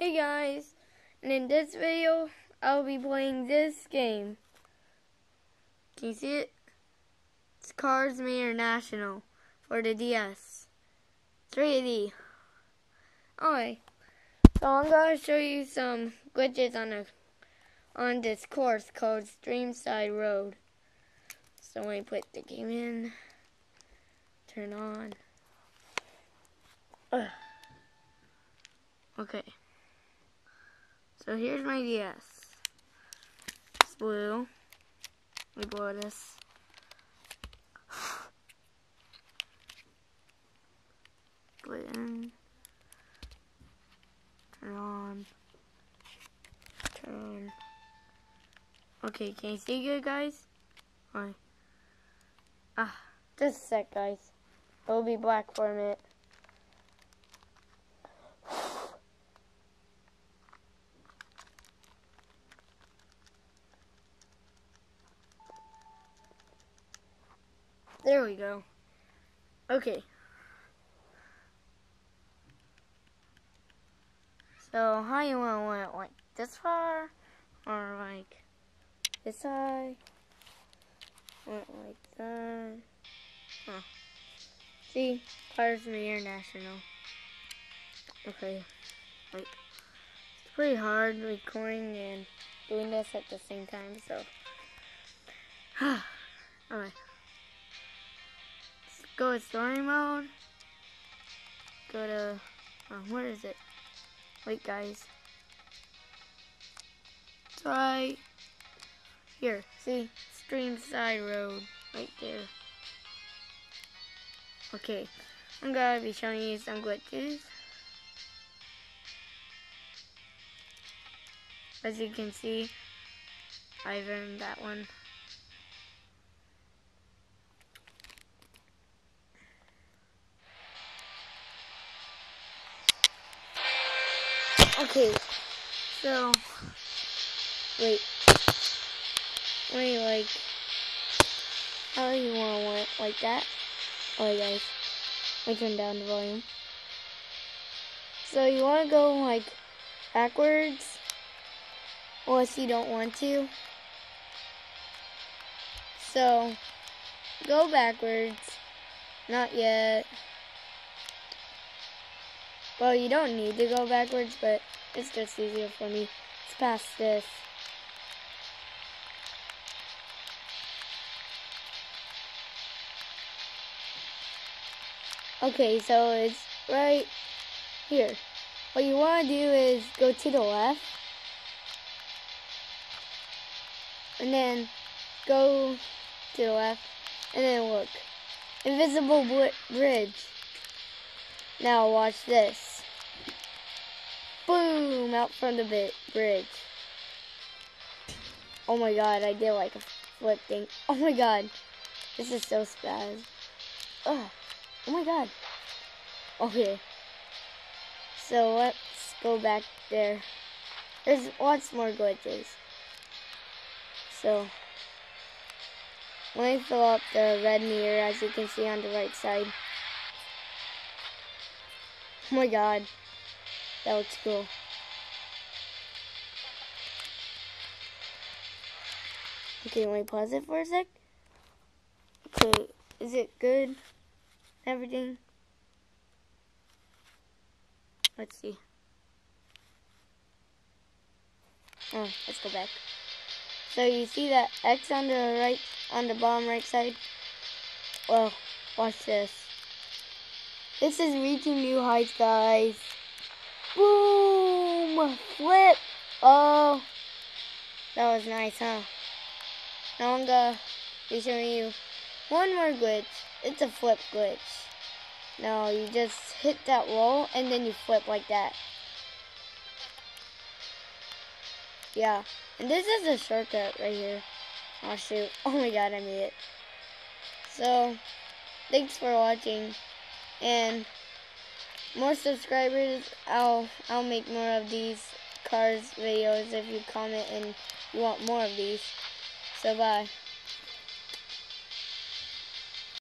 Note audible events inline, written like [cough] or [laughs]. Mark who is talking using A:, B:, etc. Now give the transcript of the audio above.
A: Hey guys, and in this video, I'll be playing this game. Can you see it? It's Cars Mater-National for the DS. 3D. Alright, so I'm gonna show you some glitches on a on this course called Streamside Road. So let me put the game in, turn on. Ugh. Okay. So here's my DS. It's blue. We blow this. [sighs] Put in. Turn on. Turn on. Okay, can you see good, guys? Alright. Ah, just a sec, guys. It'll be black for a minute. There we go. Okay. So how you want to want it like this far or like this high? Want like that? Huh. See, Cars Mater International. Okay. Like it's pretty hard recording and doing this at the same time, so [sighs] alright go to story mode. Go to, um, oh, where is it? Wait, guys. It's right here. See, Streamside Road, right there. Okay, I'm gonna be showing you some glitches. As you can see, I've earned that one. Okay, so, wait, wait, like, how you want to want it, like that? Alright guys, me turn down the volume. So you want to go, like, backwards, unless you don't want to. So, go backwards, not yet. Well, you don't need to go backwards, but it's just easier for me. It's past this. Okay, so it's right here. What you want to do is go to the left. And then go to the left. And then look. Invisible bridge. Now watch this. Boom! Out from the bridge. Oh my god, I did like a flip thing. [laughs] Oh my god. This is so spaz. Ugh. Oh my god. Okay. So let's go back there. There's lots more glitches. So, let me fill up the red mirror as you can see on the right side. Oh my god. That looks cool. Okay, let me pause it for a sec. Okay, is it good? Everything? Let's see. Oh, let's go back. So you see that X on the right, on the bottom right side? Well, watch this. This is reaching new heights, guys. Boom! Flip! Oh, that was nice, huh? Now I'm gonna be showing you one more glitch. It's a flip glitch. No, you just hit that wall and then you flip like that. Yeah, and this is a shortcut right here. Oh shoot, [laughs] oh my god, I made it. So, thanks for watching, and more subscribers, I'll I'll make more of these cars videos if you comment and you want more of these. So bye.